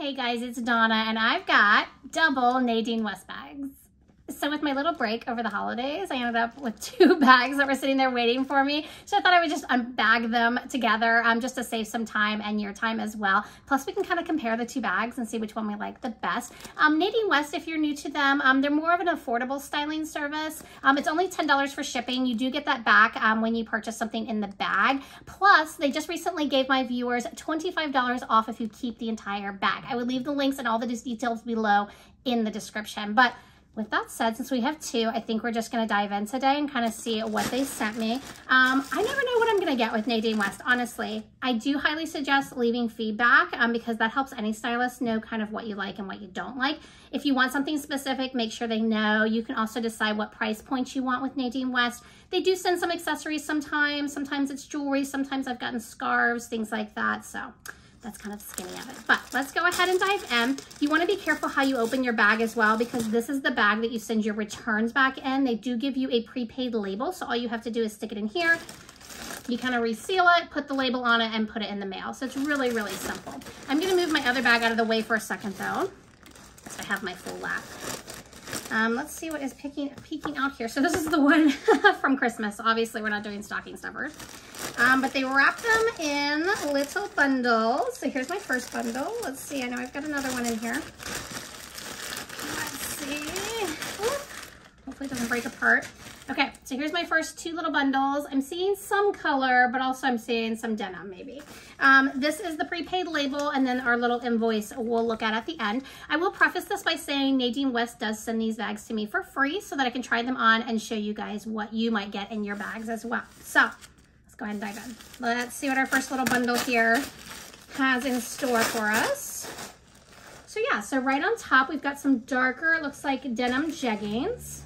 Hey guys, it's Donna and I've got double Nadine West bags. So with my little break over the holidays, I ended up with two bags that were sitting there waiting for me. So I thought I would just unbag them together um, just to save some time and your time as well. Plus we can kind of compare the two bags and see which one we like the best. Um, Nadine West, if you're new to them, um, they're more of an affordable styling service. Um, it's only $10 for shipping. You do get that back um, when you purchase something in the bag. Plus, they just recently gave my viewers $25 off if you keep the entire bag. I would leave the links and all the details below in the description. But with that said, since we have two, I think we're just gonna dive in today and kind of see what they sent me. Um, I never know what I'm gonna get with Nadine West, honestly. I do highly suggest leaving feedback um, because that helps any stylist know kind of what you like and what you don't like. If you want something specific, make sure they know. You can also decide what price points you want with Nadine West. They do send some accessories sometimes. Sometimes it's jewelry. Sometimes I've gotten scarves, things like that. So that's kind of skinny of it. But let's go ahead and dive in. You want to be careful how you open your bag as well because this is the bag that you send your returns back in. They do give you a prepaid label, so all you have to do is stick it in here. You kind of reseal it, put the label on it, and put it in the mail. So it's really, really simple. I'm going to move my other bag out of the way for a second, though. I have my full lap. Um, let's see what is picking, peeking out here. So this is the one from Christmas. Obviously, we're not doing stocking stuffers. Um, but they wrap them in little bundles. So here's my first bundle. Let's see. I know I've got another one in here. Let's see. Ooh. Hopefully it doesn't break apart. So here's my first two little bundles. I'm seeing some color, but also I'm seeing some denim maybe. Um, this is the prepaid label and then our little invoice we'll look at at the end. I will preface this by saying Nadine West does send these bags to me for free so that I can try them on and show you guys what you might get in your bags as well. So let's go ahead and dive in. Let's see what our first little bundle here has in store for us. So yeah, so right on top, we've got some darker, looks like denim jeggings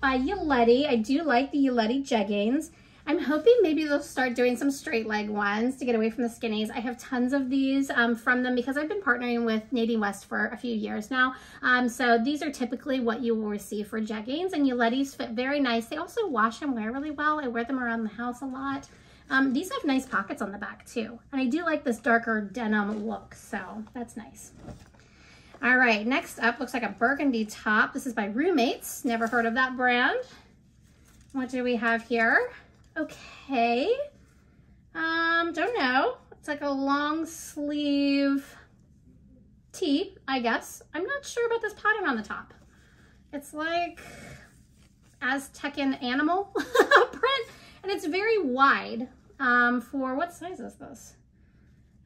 by Uletti. I do like the Uletti jeggings. I'm hoping maybe they'll start doing some straight leg ones to get away from the skinnies. I have tons of these um, from them because I've been partnering with Nadine West for a few years now. Um, so these are typically what you will receive for jeggings and Ulettis fit very nice. They also wash and wear really well. I wear them around the house a lot. Um, these have nice pockets on the back too. And I do like this darker denim look, so that's nice. All right, next up looks like a burgundy top. This is by Roommates. Never heard of that brand. What do we have here? Okay. Um, don't know. It's like a long sleeve tee, I guess. I'm not sure about this pattern on the top. It's like Aztecan animal print, and it's very wide um, for, what size is this?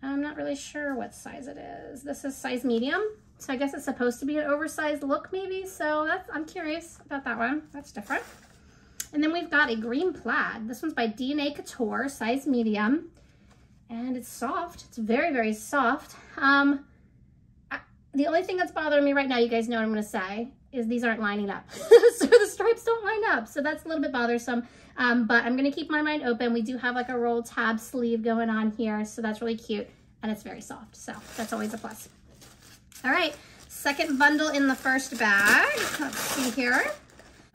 I'm not really sure what size it is. This is size medium. So I guess it's supposed to be an oversized look maybe. So that's, I'm curious about that one. That's different. And then we've got a green plaid. This one's by DNA Couture, size medium. And it's soft. It's very, very soft. Um, I, the only thing that's bothering me right now, you guys know what I'm going to say, is these aren't lining up. so the stripes don't line up. So that's a little bit bothersome. Um, but I'm going to keep my mind open. We do have like a roll tab sleeve going on here. So that's really cute. And it's very soft. So that's always a plus. All right, second bundle in the first bag. Let's see here.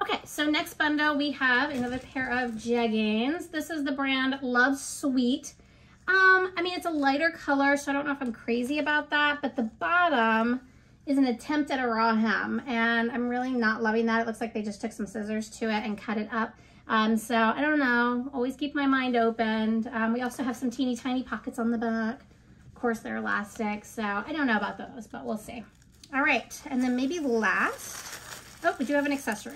Okay, so next bundle we have another pair of jeggings. This is the brand Love Sweet. Um, I mean, it's a lighter color, so I don't know if I'm crazy about that, but the bottom is an attempt at a raw hem, and I'm really not loving that. It looks like they just took some scissors to it and cut it up. Um, so I don't know, always keep my mind open. Um, we also have some teeny tiny pockets on the back course, they're elastic, so I don't know about those, but we'll see. All right, and then maybe last, oh, we do have an accessory.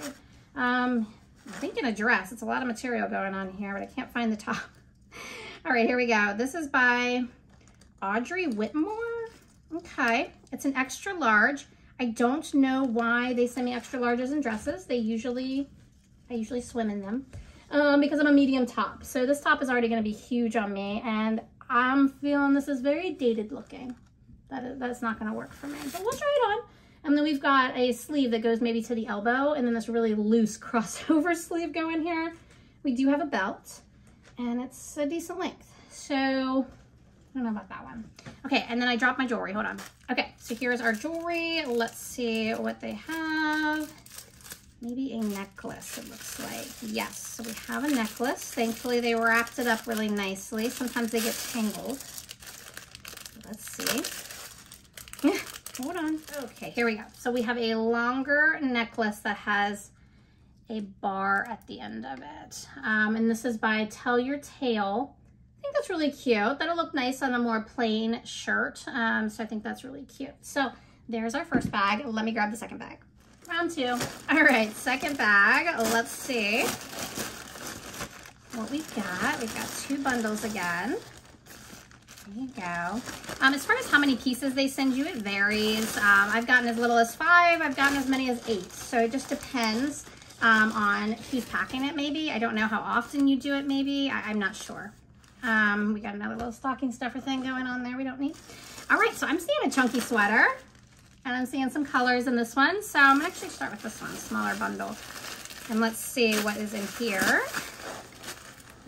Um, I'm thinking a dress. It's a lot of material going on here, but I can't find the top. All right, here we go. This is by Audrey Whitmore. Okay, it's an extra large. I don't know why they send me extra larges in dresses. They usually, I usually swim in them um, because I'm a medium top. So this top is already gonna be huge on me and I'm feeling this is very dated looking. That is, that's not gonna work for me, but we'll try it on. And then we've got a sleeve that goes maybe to the elbow and then this really loose crossover sleeve going here. We do have a belt and it's a decent length. So I don't know about that one. Okay, and then I dropped my jewelry, hold on. Okay, so here's our jewelry. Let's see what they have. Maybe a necklace, it looks like. Yes, so we have a necklace. Thankfully, they wrapped it up really nicely. Sometimes they get tangled. Let's see. hold on. Okay, here we go. So we have a longer necklace that has a bar at the end of it. Um, and this is by Tell Your Tale. I think that's really cute. That'll look nice on a more plain shirt. Um, so I think that's really cute. So there's our first bag. Let me grab the second bag. Round two. All right, second bag. Let's see what we've got. We've got two bundles again. There you go. Um, as far as how many pieces they send you, it varies. Um, I've gotten as little as five. I've gotten as many as eight. So it just depends um, on who's packing it maybe. I don't know how often you do it maybe. I, am not sure. Um, we got another little stocking stuffer thing going on there we don't need. All right, so I'm seeing a chunky sweater. And I'm seeing some colors in this one. So I'm actually start with this one, smaller bundle. And let's see what is in here.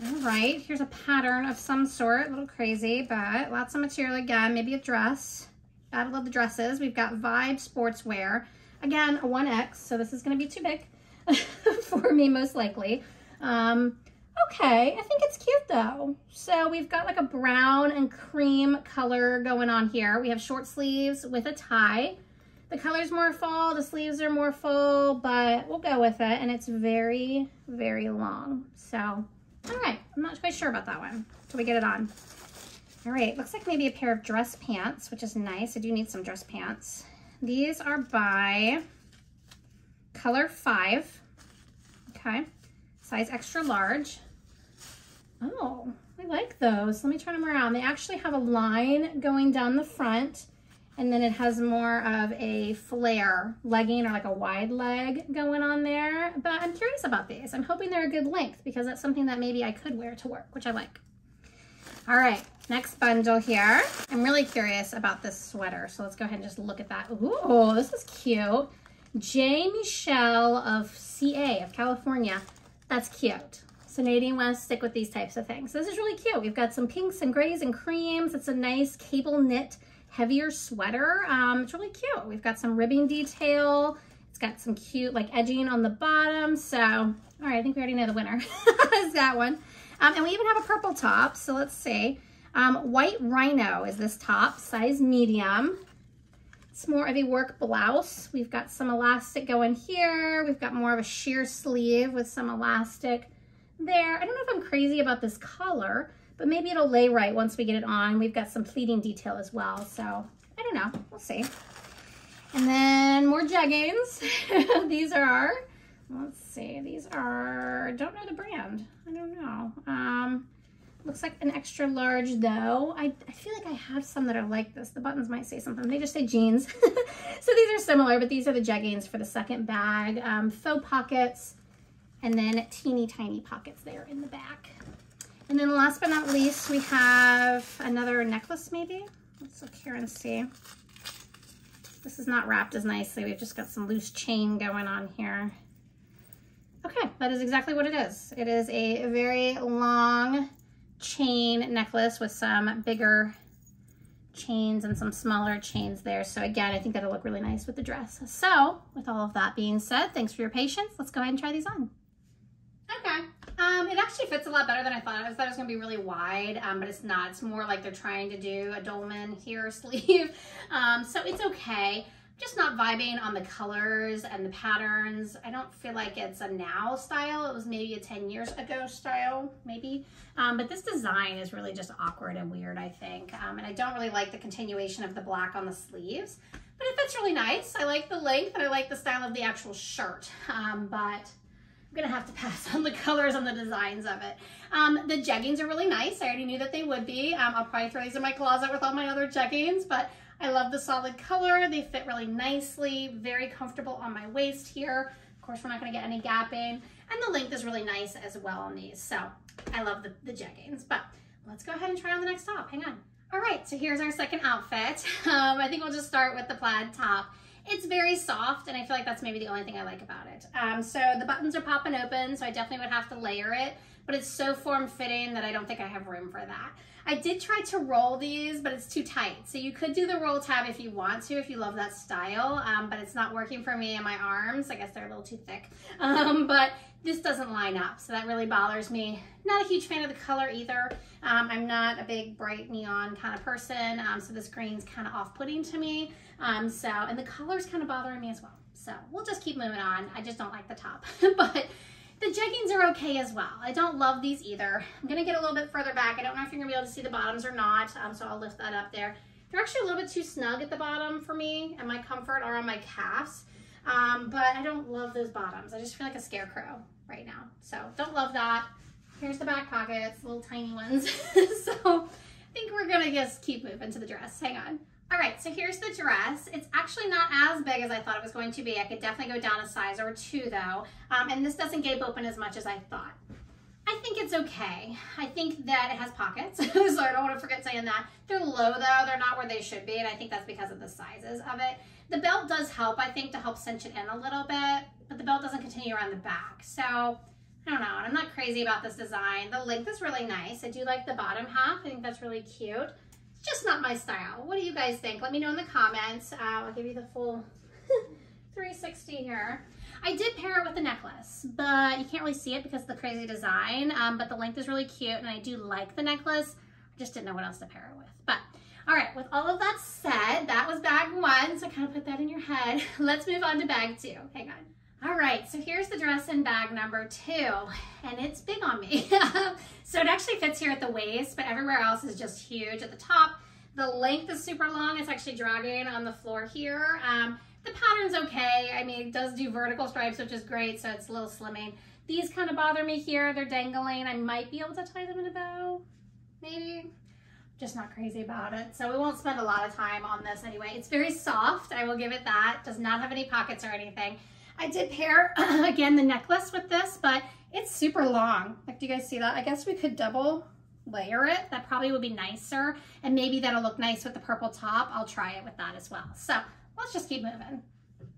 All right, here's a pattern of some sort, a little crazy, but lots of material again, maybe a dress. Gotta love the dresses. We've got Vibe Sportswear. Again, a 1X, so this is gonna be too big for me most likely. Um, okay, I think it's cute though. So we've got like a brown and cream color going on here. We have short sleeves with a tie. The color's more fall, the sleeves are more full, but we'll go with it. And it's very, very long. So all right, I'm not quite sure about that one until we get it on. All right, looks like maybe a pair of dress pants, which is nice. I do need some dress pants. These are by color five, okay? Size extra large. Oh, I like those. Let me turn them around. They actually have a line going down the front and then it has more of a flare legging or like a wide leg going on there. But I'm curious about these. I'm hoping they're a good length because that's something that maybe I could wear to work, which I like. All right, next bundle here. I'm really curious about this sweater. So let's go ahead and just look at that. Ooh, this is cute. J. Michelle of CA, of California. That's cute. So Nadine wants to stick with these types of things. This is really cute. We've got some pinks and grays and creams. It's a nice cable knit heavier sweater. Um, it's really cute. We've got some ribbing detail. It's got some cute like edging on the bottom. So, all right, I think we already know the winner is that one. Um, and we even have a purple top. So let's see. Um, white Rhino is this top, size medium. It's more of a work blouse. We've got some elastic going here. We've got more of a sheer sleeve with some elastic there. I don't know if I'm crazy about this color, but maybe it'll lay right once we get it on. We've got some pleating detail as well. So I don't know, we'll see. And then more jeggings. these are, let's see, these are, don't know the brand. I don't know. Um, looks like an extra large though. I, I feel like I have some that are like this. The buttons might say something. They just say jeans. so these are similar, but these are the jeggings for the second bag. Um, faux pockets and then teeny tiny pockets there in the back. And then last but not least, we have another necklace maybe. Let's look here and see. This is not wrapped as nicely. We've just got some loose chain going on here. Okay, that is exactly what it is. It is a very long chain necklace with some bigger chains and some smaller chains there. So again, I think that'll look really nice with the dress. So with all of that being said, thanks for your patience. Let's go ahead and try these on. Okay. Um, it actually fits a lot better than I thought. I thought it was going to be really wide, um, but it's not. It's more like they're trying to do a dolman here sleeve. Um, so it's okay. Just not vibing on the colors and the patterns. I don't feel like it's a now style. It was maybe a 10 years ago style, maybe. Um, but this design is really just awkward and weird, I think. Um, and I don't really like the continuation of the black on the sleeves. But it fits really nice. I like the length and I like the style of the actual shirt. Um, but I'm gonna have to pass on the colors and the designs of it. Um, the jeggings are really nice. I already knew that they would be. Um, I'll probably throw these in my closet with all my other jeggings, but I love the solid color. They fit really nicely, very comfortable on my waist here. Of course, we're not gonna get any gapping. And the length is really nice as well on these. So I love the, the jeggings, but let's go ahead and try on the next top. Hang on. All right, so here's our second outfit. Um, I think we'll just start with the plaid top. It's very soft, and I feel like that's maybe the only thing I like about it. Um, so the buttons are popping open, so I definitely would have to layer it, but it's so form-fitting that I don't think I have room for that. I did try to roll these, but it's too tight. So you could do the roll tab if you want to, if you love that style, um, but it's not working for me and my arms. I guess they're a little too thick. Um, but this doesn't line up, so that really bothers me. Not a huge fan of the color either. Um, I'm not a big bright neon kind of person, um, so this green's kind of off-putting to me. Um, so, and the color's kind of bothering me as well. So we'll just keep moving on. I just don't like the top, but the jeggings are okay as well. I don't love these either. I'm gonna get a little bit further back. I don't know if you're gonna be able to see the bottoms or not, um, so I'll lift that up there. They're actually a little bit too snug at the bottom for me and my comfort are on my calves. Um, but I don't love those bottoms. I just feel like a scarecrow right now. So don't love that. Here's the back pockets, little tiny ones. so I think we're gonna just keep moving to the dress. Hang on. All right, so here's the dress. It's actually not as big as I thought it was going to be. I could definitely go down a size or two though. Um, and this doesn't gape open as much as I thought. I think it's okay. I think that it has pockets, so I don't want to forget saying that. They're low though, they're not where they should be, and I think that's because of the sizes of it. The belt does help, I think, to help cinch it in a little bit, but the belt doesn't continue around the back. So, I don't know, I'm not crazy about this design. The length is really nice. I do like the bottom half. I think that's really cute just not my style. What do you guys think? Let me know in the comments. Uh, I'll give you the full 360 here. I did pair it with a necklace, but you can't really see it because of the crazy design, um, but the length is really cute and I do like the necklace. I just didn't know what else to pair it with. But all right, with all of that said, that was bag one, so kind of put that in your head. Let's move on to bag two. Hang on. All right, so here's the dress in bag number two, and it's big on me. so it actually fits here at the waist, but everywhere else is just huge at the top. The length is super long. It's actually dragging on the floor here. Um, the pattern's okay. I mean, it does do vertical stripes, which is great, so it's a little slimming. These kind of bother me here. They're dangling. I might be able to tie them in a bow, maybe. Just not crazy about it. So we won't spend a lot of time on this anyway. It's very soft. I will give it that. Does not have any pockets or anything. I did pair, again, the necklace with this, but it's super long. Like, do you guys see that? I guess we could double layer it. That probably would be nicer. And maybe that'll look nice with the purple top. I'll try it with that as well. So let's just keep moving.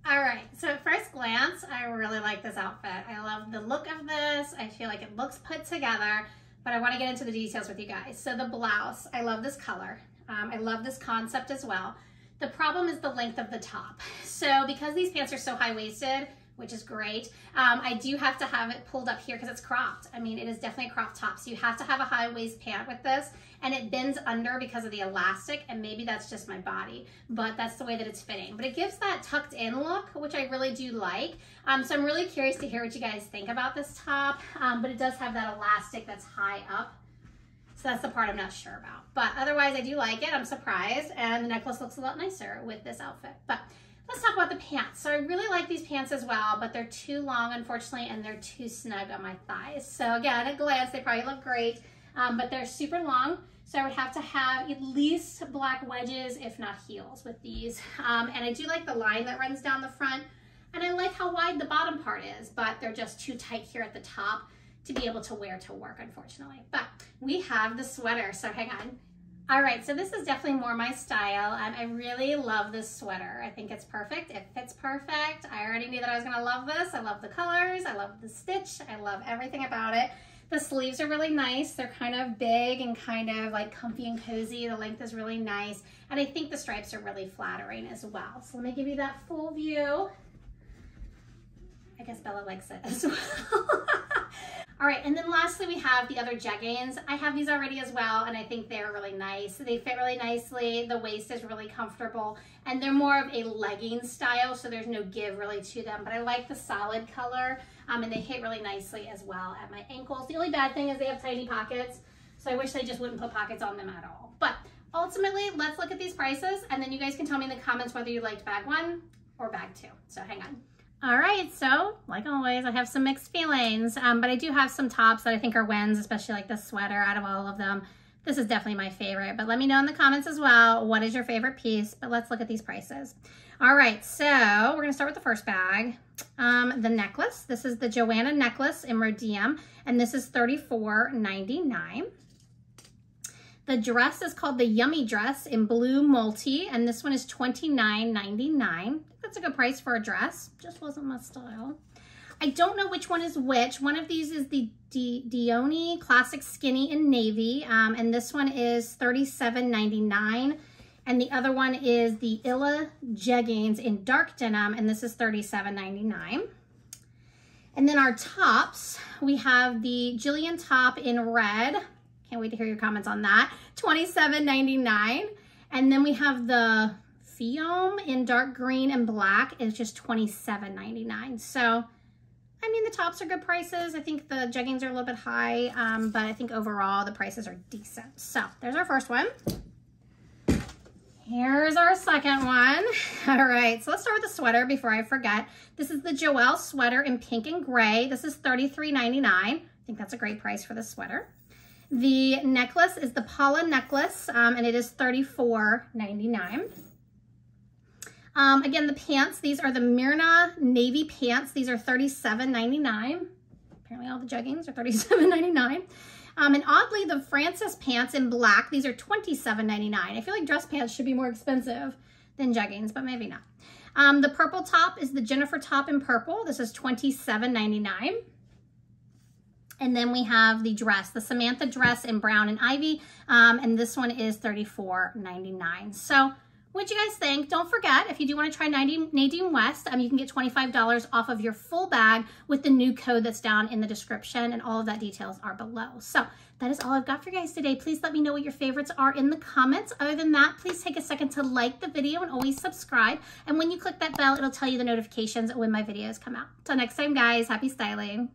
All right, so at first glance, I really like this outfit. I love the look of this. I feel like it looks put together, but I wanna get into the details with you guys. So the blouse, I love this color. Um, I love this concept as well. The problem is the length of the top. So because these pants are so high-waisted, which is great. Um, I do have to have it pulled up here because it's cropped. I mean, it is definitely a cropped top. So you have to have a high waist pant with this and it bends under because of the elastic and maybe that's just my body, but that's the way that it's fitting. But it gives that tucked in look, which I really do like. Um, so I'm really curious to hear what you guys think about this top, um, but it does have that elastic that's high up so that's the part I'm not sure about. But otherwise, I do like it. I'm surprised. And the necklace looks a lot nicer with this outfit. But let's talk about the pants. So I really like these pants as well, but they're too long, unfortunately, and they're too snug on my thighs. So again, at a glance, they probably look great, um, but they're super long. So I would have to have at least black wedges, if not heels with these. Um, and I do like the line that runs down the front. And I like how wide the bottom part is, but they're just too tight here at the top to be able to wear to work, unfortunately. But we have the sweater, so hang on. All right, so this is definitely more my style. Um, I really love this sweater. I think it's perfect. It fits perfect. I already knew that I was gonna love this. I love the colors. I love the stitch. I love everything about it. The sleeves are really nice. They're kind of big and kind of like comfy and cozy. The length is really nice. And I think the stripes are really flattering as well. So let me give you that full view. I guess Bella likes it as well. All right, and then lastly, we have the other jeggings. I have these already as well, and I think they're really nice. They fit really nicely. The waist is really comfortable, and they're more of a legging style, so there's no give really to them, but I like the solid color, um, and they hit really nicely as well at my ankles. The only bad thing is they have tiny pockets, so I wish they just wouldn't put pockets on them at all. But ultimately, let's look at these prices, and then you guys can tell me in the comments whether you liked bag one or bag two. So hang on. All right, so like always, I have some mixed feelings, um, but I do have some tops that I think are wins, especially like the sweater out of all of them. This is definitely my favorite, but let me know in the comments as well, what is your favorite piece? But let's look at these prices. All right, so we're gonna start with the first bag. Um, the necklace, this is the Joana necklace in rhodium, and this is $34.99. The dress is called the Yumi Dress in blue multi, and this one is $29.99. That's a good price for a dress. Just wasn't my style. I don't know which one is which. One of these is the Dione Classic Skinny in Navy, um, and this one is $37.99. And the other one is the Illa Jeggings in dark denim, and this is $37.99. And then our tops, we have the Gillian top in red. Can't wait to hear your comments on that. $27.99. And then we have the Pheom in dark green and black is just $27.99. So, I mean, the tops are good prices. I think the jeggings are a little bit high, um, but I think overall the prices are decent. So, there's our first one. Here's our second one. All right, so let's start with the sweater before I forget. This is the Joelle sweater in pink and gray. This is $33.99. I think that's a great price for the sweater. The necklace is the Paula necklace, um, and it is $34.99. Um, again, the pants, these are the Myrna navy pants. These are $37.99. Apparently all the jeggings are $37.99. Um, and oddly, the Frances pants in black, these are $27.99. I feel like dress pants should be more expensive than jeggings, but maybe not. Um, the purple top is the Jennifer top in purple. This is $27.99. And then we have the dress, the Samantha dress in brown and ivy. Um, and this one is $34.99. So what you guys think? Don't forget, if you do want to try Nadine West, um, you can get $25 off of your full bag with the new code that's down in the description, and all of that details are below. So that is all I've got for you guys today. Please let me know what your favorites are in the comments. Other than that, please take a second to like the video and always subscribe. And when you click that bell, it'll tell you the notifications when my videos come out. Till next time, guys, happy styling.